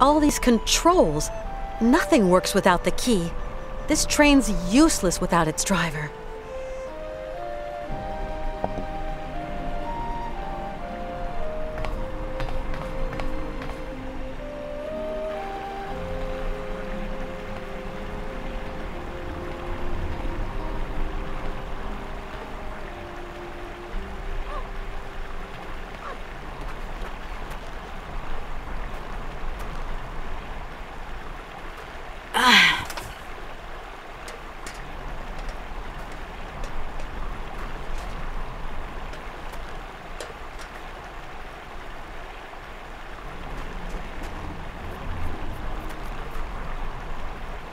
All these controls. Nothing works without the key. This train's useless without its driver. Ah.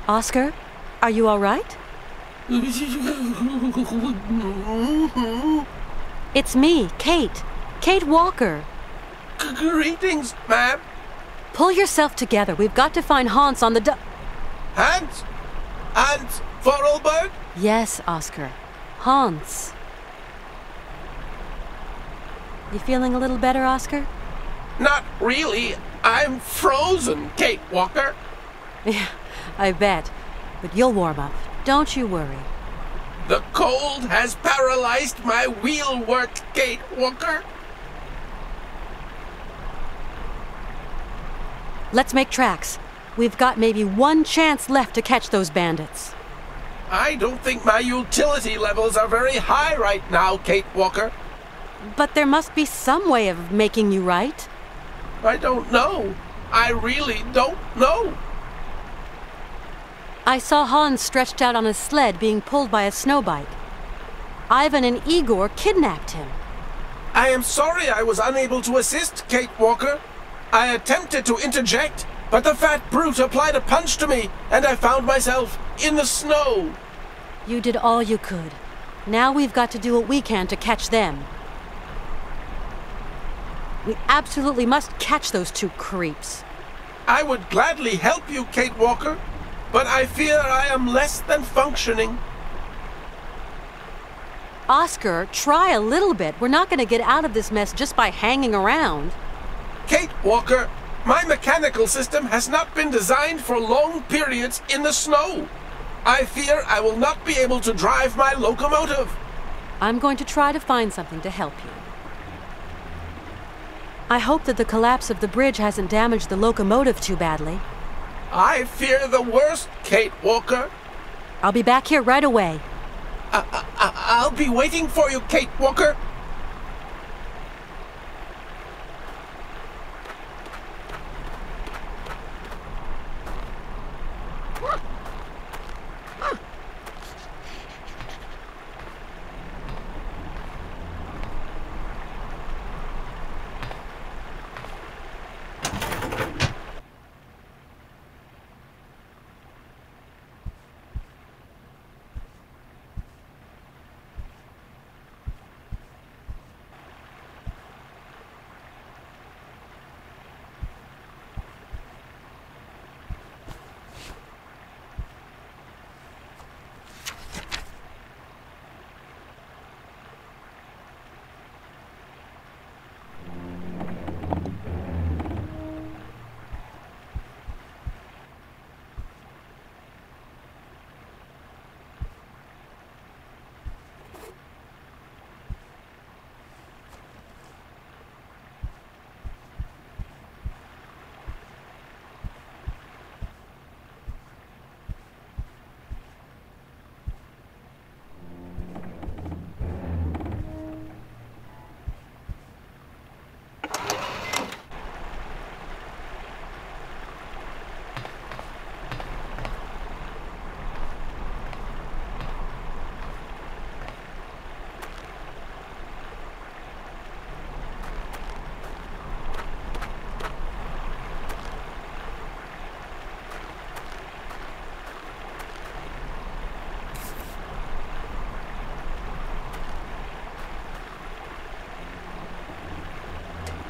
Oscar, are you all right? It's me, Kate. Kate Walker. Greetings, ma'am. Pull yourself together. We've got to find Hans on the du- Hans? Hans Voralberg? Yes, Oscar. Hans. You feeling a little better, Oscar? Not really. I'm frozen, Kate Walker. Yeah, I bet. But you'll warm up. Don't you worry. The cold has paralyzed my wheel work, Kate Walker. Let's make tracks. We've got maybe one chance left to catch those bandits. I don't think my utility levels are very high right now, Kate Walker. But there must be some way of making you right. I don't know. I really don't know. I saw Hans stretched out on a sled being pulled by a snowbike. Ivan and Igor kidnapped him. I am sorry I was unable to assist, Kate Walker. I attempted to interject, but the fat brute applied a punch to me, and I found myself in the snow. You did all you could. Now we've got to do what we can to catch them. We absolutely must catch those two creeps. I would gladly help you, Kate Walker, but I fear I am less than functioning. Oscar, try a little bit. We're not going to get out of this mess just by hanging around. Kate Walker, my mechanical system has not been designed for long periods in the snow. I fear I will not be able to drive my locomotive. I'm going to try to find something to help you. I hope that the collapse of the bridge hasn't damaged the locomotive too badly. I fear the worst, Kate Walker. I'll be back here right away. I- I- I'll be waiting for you, Kate Walker.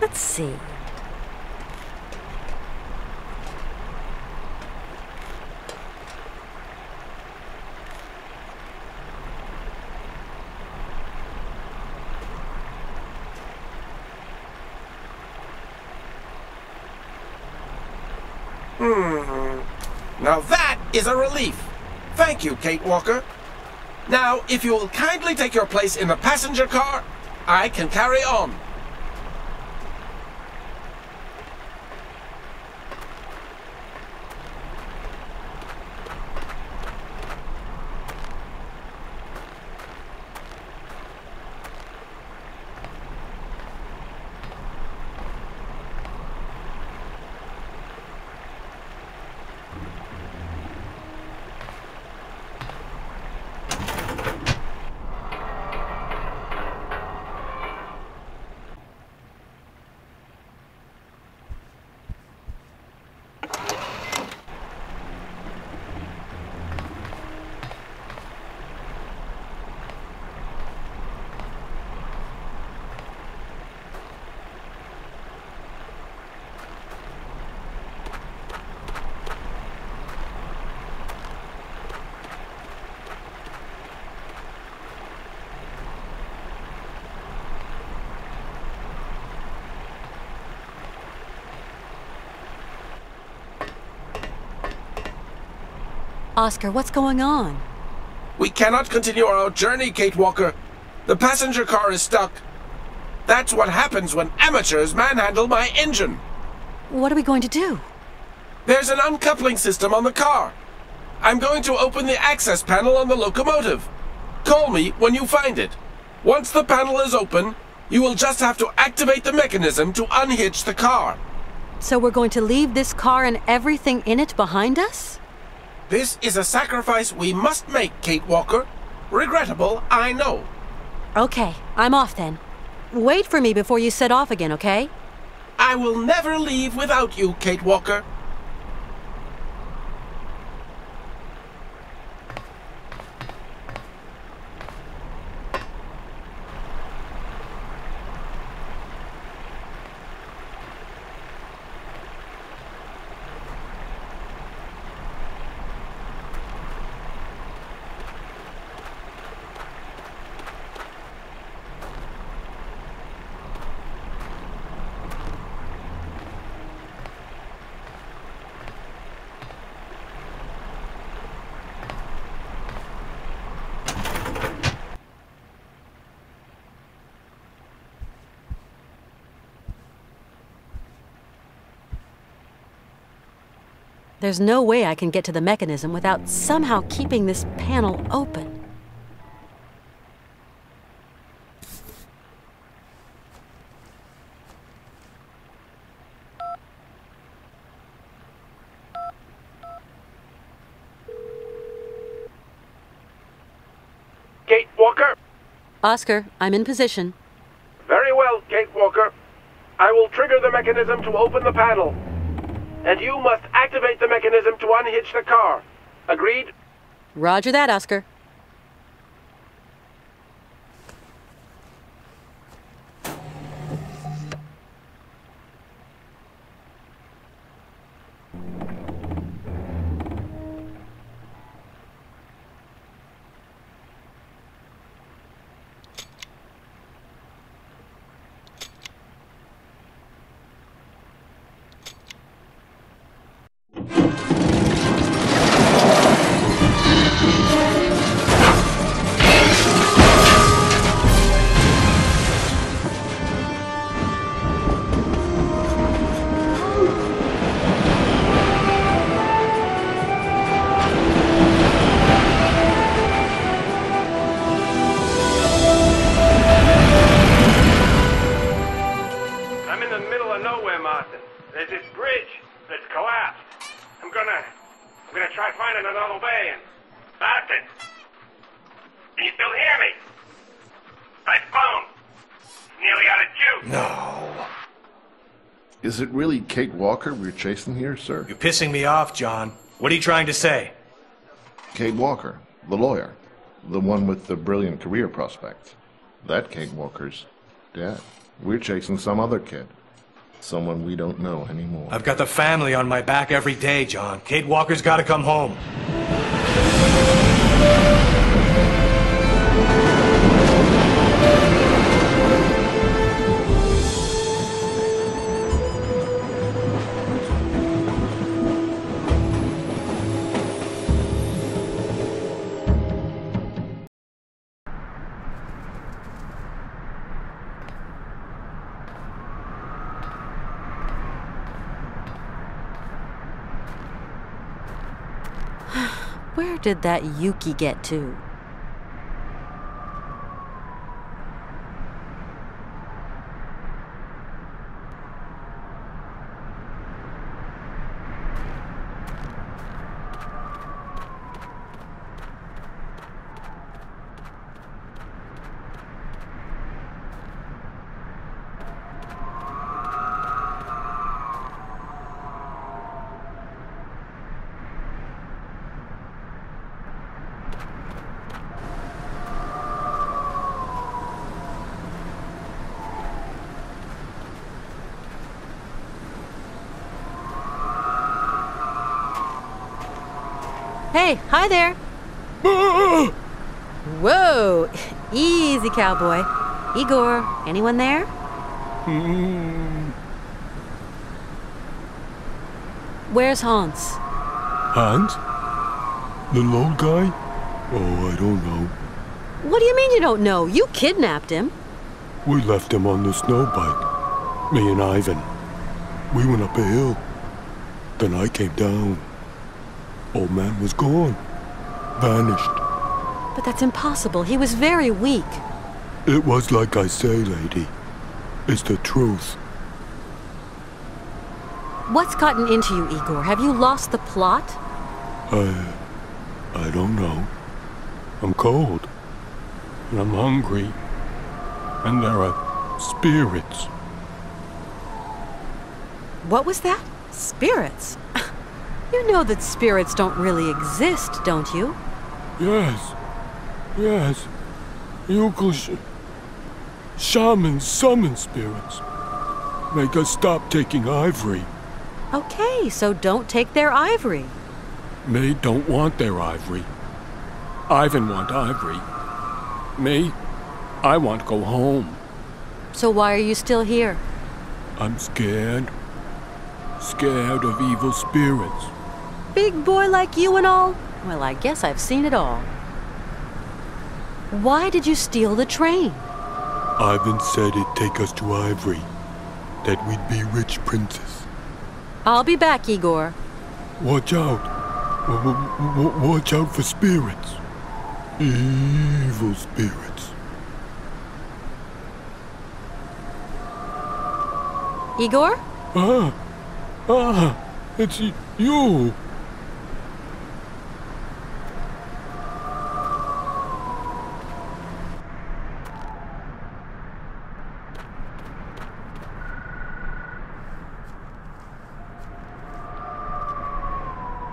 Let's see. Hmm. Now that is a relief. Thank you, Kate Walker. Now, if you will kindly take your place in the passenger car, I can carry on. Oscar, what's going on? We cannot continue our journey, Kate Walker. The passenger car is stuck. That's what happens when amateurs manhandle my engine. What are we going to do? There's an uncoupling system on the car. I'm going to open the access panel on the locomotive. Call me when you find it. Once the panel is open, you will just have to activate the mechanism to unhitch the car. So we're going to leave this car and everything in it behind us? This is a sacrifice we must make, Kate Walker. Regrettable, I know. Okay, I'm off then. Wait for me before you set off again, okay? I will never leave without you, Kate Walker. There's no way I can get to the mechanism without somehow keeping this panel open. Kate Walker? Oscar, I'm in position. Very well, Kate Walker. I will trigger the mechanism to open the panel. And you must activate the mechanism to unhitch the car. Agreed? Roger that, Oscar. Try finding another way. And Martin, can you still hear me? My phone nearly out of juice. No. Is it really Kate Walker we're chasing here, sir? You're pissing me off, John. What are you trying to say? Kate Walker, the lawyer. The one with the brilliant career prospects. That Kate Walker's dead. We're chasing some other kid. Someone we don't know anymore. I've got the family on my back every day, John. Kate Walker's got to come home. Where did that Youki get to? Hey, hi there. Whoa! Easy, cowboy. Igor, anyone there? Hmm. Where's Hans? Hans? The little guy? Oh, I don't know. What do you mean you don't know? You kidnapped him. We left him on the snow bike. Me and Ivan. We went up a hill. Then I came down. Old man was gone. Vanished. But that's impossible. He was very weak. It was like I say, lady. It's the truth. What's gotten into you, Igor? Have you lost the plot? I... I don't know. I'm cold. And I'm hungry. And there are spirits. What was that? Spirits? You know that spirits don't really exist, don't you? Yes. Yes. Youkol sh- shamans summon spirits. Make us stop taking ivory. Okay, so don't take their ivory. Me don't want their ivory. Ivan want ivory. Me, I want go home. So why are you still here? I'm scared. Scared of evil spirits. Big boy like you and all? Well, I guess I've seen it all. Why did you steal the train? Ivan said it'd take us to Ivory. That we'd be rich princes. I'll be back, Igor. Watch out. W- watch out for spirits. Evil spirits. Igor? Ah. Ah. It's you.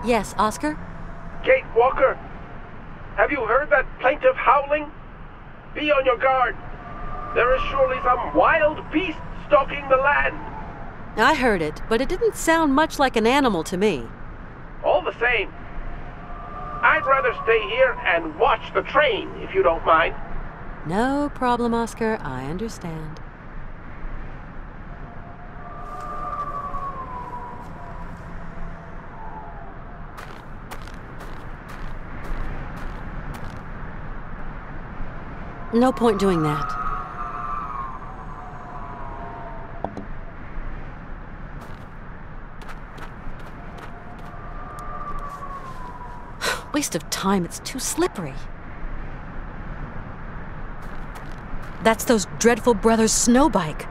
Yes, Oscar? Kate Walker, have you heard that plaintive howling? Be on your guard. There is surely some wild beast stalking the land. I heard it, but it didn't sound much like an animal to me. All the same, I'd rather stay here and watch the train, if you don't mind. No problem, Oscar. I understand. No point doing that. Waste of time, it's too slippery. That's those dreadful brothers' snow bike.